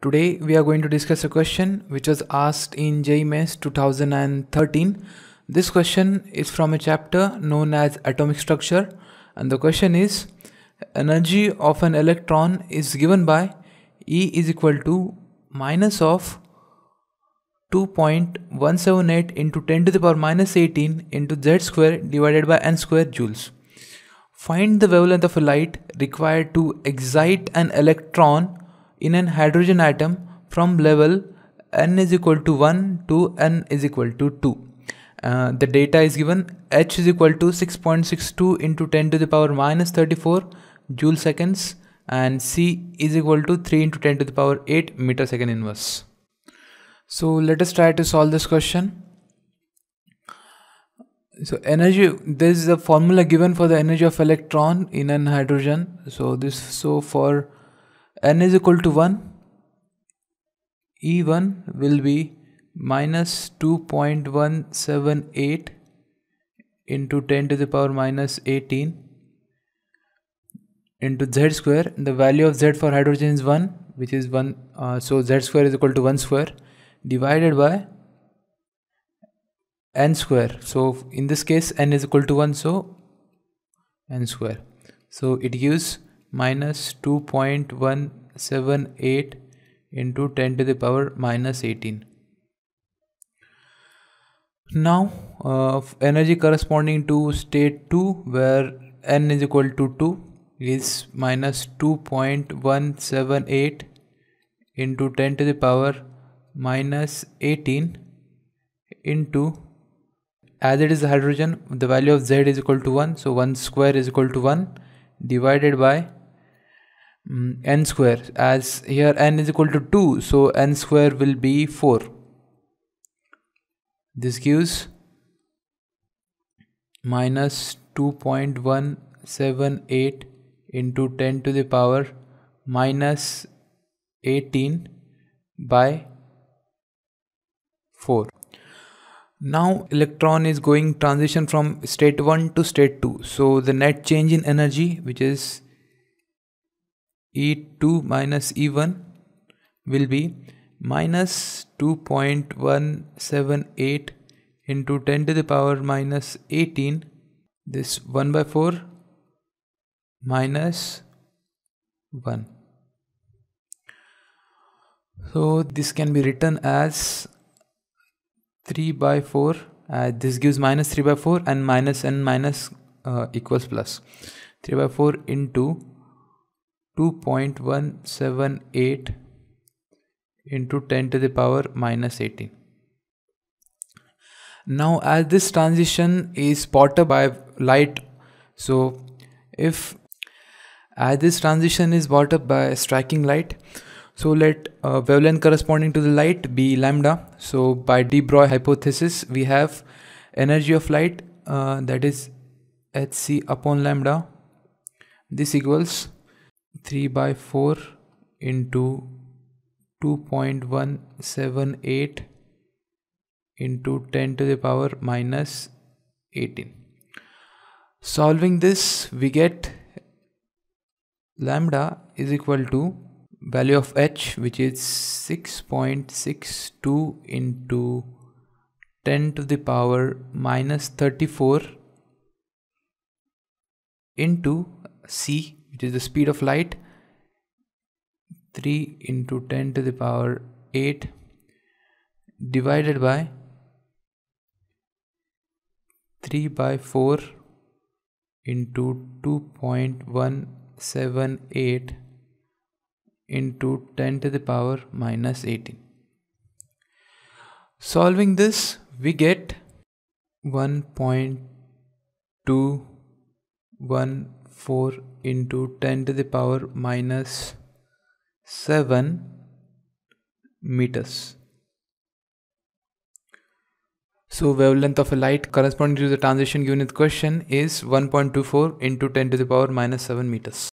Today we are going to discuss a question which was asked in JEE Mains 2013. This question is from a chapter known as atomic structure and the question is energy of an electron is given by E is equal to minus of 2.178 into 10 to the power minus 18 into z square divided by n square joules. Find the wavelength of a light required to excite an electron in an hydrogen atom from level n is equal to 1 to n is equal to 2. Uh, the data is given h is equal to 6.62 into 10 to the power minus 34 joule seconds and c is equal to 3 into 10 to the power 8 meter second inverse. So let us try to solve this question. So energy, this is the formula given for the energy of electron in an hydrogen. So this, so for n is equal to 1 E1 will be minus 2.178 into 10 to the power minus 18 into z square. The value of z for hydrogen is 1 which is 1 uh, so z square is equal to 1 square divided by n square. So in this case n is equal to 1 so n square. So it gives minus 2.178 into 10 to the power minus 18 now uh, energy corresponding to state 2 where n is equal to 2 is minus 2.178 into 10 to the power minus 18 into as it is hydrogen the value of z is equal to 1 so 1 square is equal to 1 divided by mm, n square. As here n is equal to 2 so n square will be 4 this gives minus 2.178 into 10 to the power minus 18 by 4 now electron is going transition from state 1 to state 2 so the net change in energy which is E2 minus E1 will be minus 2.178 into 10 to the power minus 18 this 1 by 4 minus 1 so this can be written as 3 by 4 uh, this gives minus 3 by 4 and minus n minus uh, equals plus. 3 by 4 into 2.178 into 10 to the power minus 18 now as this transition is spotted by light so if as this transition is brought up by striking light so let uh, wavelength corresponding to the light be lambda. So by de Broglie hypothesis we have energy of light uh, that is hc upon lambda. This equals 3 by 4 into 2.178 into 10 to the power minus 18 solving this we get lambda is equal to value of h which is 6.62 into 10 to the power minus 34 into c which is the speed of light. 3 into 10 to the power 8 divided by 3 by 4 into 2.178 into 10 to the power minus 18 solving this we get 1.214 into 10 to the power minus 7 meters. So wavelength of a light corresponding to the transition given in the question is 1.24 into 10 to the power minus 7 meters